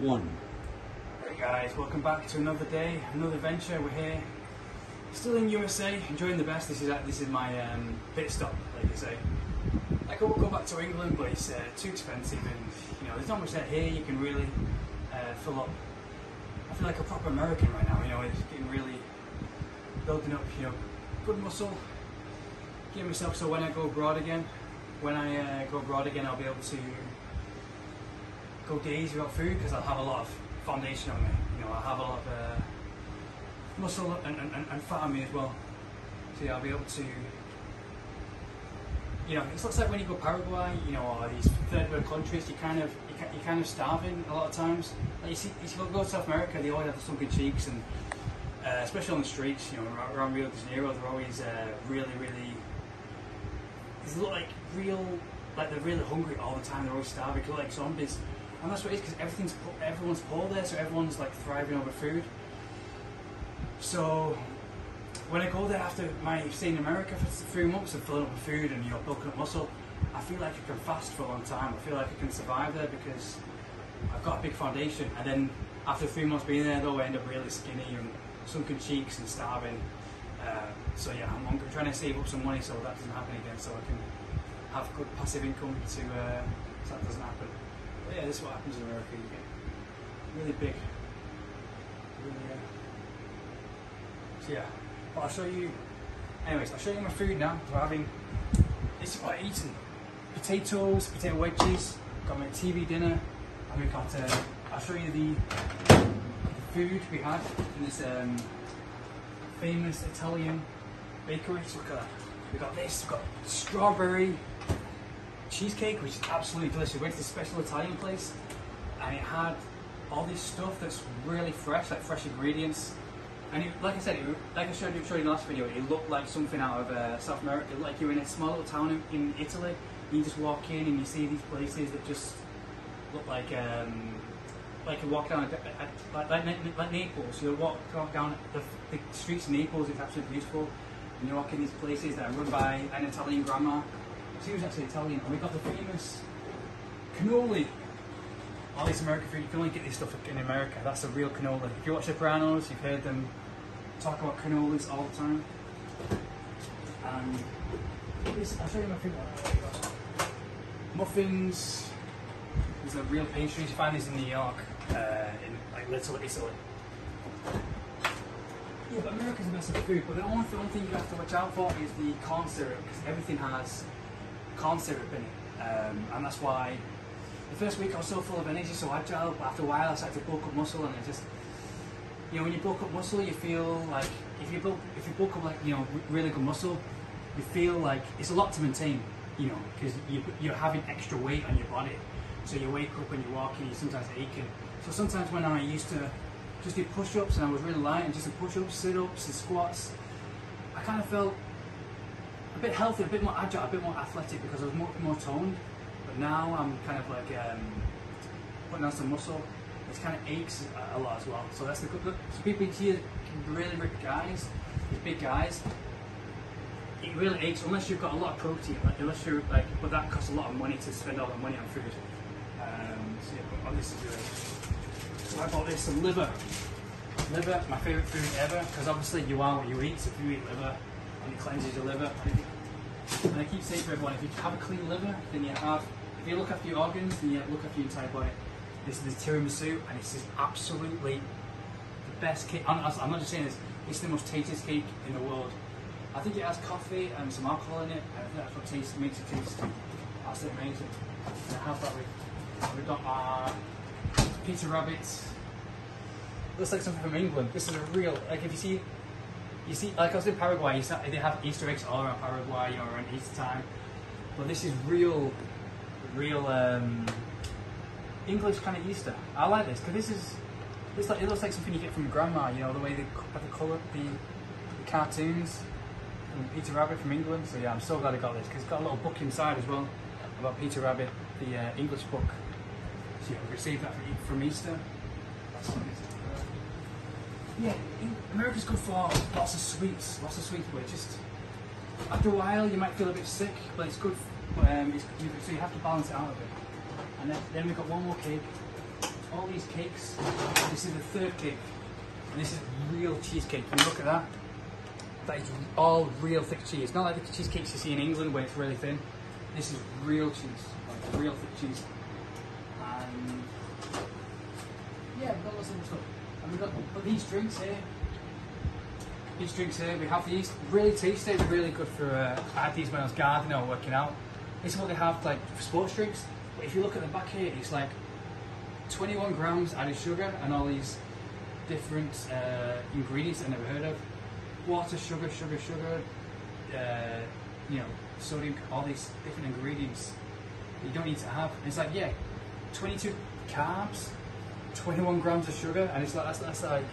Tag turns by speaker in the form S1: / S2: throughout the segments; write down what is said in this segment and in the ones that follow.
S1: one.
S2: Hey guys, welcome back to another day, another adventure. We're here, still in USA, enjoying the best. This is at this is my um, pit stop, like you say. I could go back to England, but it's uh, too expensive, and you know there's not much there here. You can really uh, fill up. I feel like a proper American right now. You know, it's getting really building up. You know, good muscle. Get myself so when I go abroad again, when I uh, go abroad again, I'll be able to go days without food because I'll have a lot of foundation on me. You know, I'll have a lot of uh, muscle and, and, and fat on me as well. So yeah, I'll be able to. You know, it's looks like when you go Paraguay, you know, or these third world countries, you kind of you you're kind of starving a lot of times. Like you see, you go to South America, they always have the sunken cheeks, and uh, especially on the streets, you know, around Rio de Janeiro, they're always uh, really, really. They look like real, like they're really hungry all the time. They're always starving, they look like zombies. And that's what it is because everything's everyone's poor there, so everyone's like thriving over food. So when I go there after my stay in America for three months and filling up with food and you're building up muscle, I feel like I can fast for a long time. I feel like I can survive there because I've got a big foundation. And then after three months being there, though, I end up really skinny and sunken cheeks and starving. Uh, so yeah, I'm, I'm, trying to save up some money so that doesn't happen again, so I can have good passive income to uh, so that doesn't happen. Yeah, this is what happens in America. You get really big. Really, uh, so yeah, but I'll show you. Anyways, I'll show you my food now. We're having. This is what I'm eating: potatoes, potato wedges. Got my TV dinner, and we got. Uh, I'll show you the, the food we had in this um, famous Italian bakery. So look at that. We got this. We got strawberry cheesecake, which is absolutely delicious. We went to this special Italian place, and it had all this stuff that's really fresh, like fresh ingredients. And it, like I said, it, like I showed you, showed you in the last video, it looked like something out of uh, South America. It like you're in a small little town in, in Italy. You just walk in and you see these places that just look like um, like you walk down like, like, like Naples. You walk, walk down the, the streets of Naples. It's absolutely beautiful. And you walk in these places that are run by an Italian grandma she was actually Italian, and we got the famous cannoli. All this American food, you can only get this stuff in America. That's a real cannoli. If you watch Sopranos, you've heard them talk about cannolis all the time. And this, I'll show you my food. Muffins. These are real pastries. You find these in New York, uh, in like Little Italy. Yeah, but America's the best of food. But the only, the only thing you have to watch out for is the corn syrup, because everything has corn syrup in it. Um, and that's why the first week I was so full of energy, so agile, but after a while I started to bulk up muscle and it just, you know, when you bulk up muscle, you feel like, if you bulk, if you bulk up like, you know, really good muscle, you feel like it's a lot to maintain, you know, because you, you're having extra weight on your body. So you wake up and you're walking, you're sometimes aching. So sometimes when I used to just do push-ups and I was really light and just do push-ups, sit-ups and squats, I kind of felt a bit healthier, a bit more agile, a bit more athletic because I was more, more toned. But now I'm kind of like um, putting on some muscle. It kind of aches a, lot as well. So that's the good. So people see really ripped guys, these big guys. It really aches unless you've got a lot of protein. Like unless you're like, but that costs a lot of money to spend all that money on food. Um, so yeah, is. So I bought this some liver. Liver, my favourite food ever, because obviously you are what you eat. So if you eat liver, and it cleanses your liver. And I keep saying to everyone, if you have a clean liver, then you have, if you look after your organs, then you look after your entire body. This is the tiramisu, and it's just absolutely the best cake. I'm, I'm not just saying this, it's the most tastiest cake in the world. I think it has coffee and some alcohol in it, and I think that's what tastes, makes it taste absolutely amazing. And I have that with, we've got our Peter Rabbit. Looks like something from England. This is a real, like if you see you see, like I was in Paraguay, you they have Easter eggs all around Paraguay or around Easter time. But this is real, real um, English kind of Easter. I like this because this is, it's like it looks like something you get from grandma. You know the way they have the colour, the, the cartoons. And Peter Rabbit from England. So yeah, I'm so glad I got this because it's got a little book inside as well about Peter Rabbit, the uh, English book. So yeah, we received that from Easter. Yeah, America's good for lots of sweets, lots of sweets, but just after a while you might feel a bit sick, but it's good. Um, it's, you, so you have to balance it out a bit. And then, then we've got one more cake. all these cakes. This is the third cake, and this is real cheesecake. You look at that. That is all real thick cheese. Not like the cheesecakes you see in England where it's really thin. This is real cheese, like real thick cheese. And yeah, we've got lots of stuff. And we've got these drinks here. These drinks here, we have these. Really tasty, really good for. Uh, I had these when I was gardening or working out. This is what they have like for sports drinks. But if you look at the back here, it's like 21 grams added sugar and all these different uh, ingredients I've never heard of. Water, sugar, sugar, sugar, uh, you know, sodium, all these different ingredients you don't need to have. And it's like, yeah, 22 carbs, 21 grams of sugar, and it's like, that's, that's like,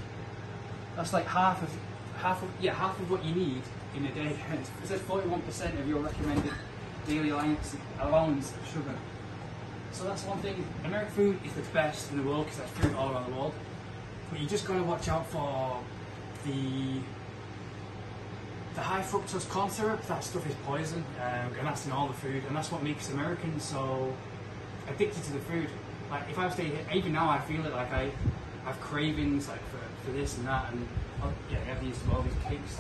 S2: that's like half of, half of, yeah, half of what you need in a day. It says 41% of your recommended daily allowance, allowance of sugar. So that's one thing. American food is the best in the world because there's food all around the world. But you just got to watch out for the the high fructose corn syrup. That stuff is poison, um, and that's in all the food, and that's what makes Americans so addicted to the food. Like if I stay here, even now I feel it. Like I have cravings like for, for this and that, and I'll, yeah, I have these all these cakes.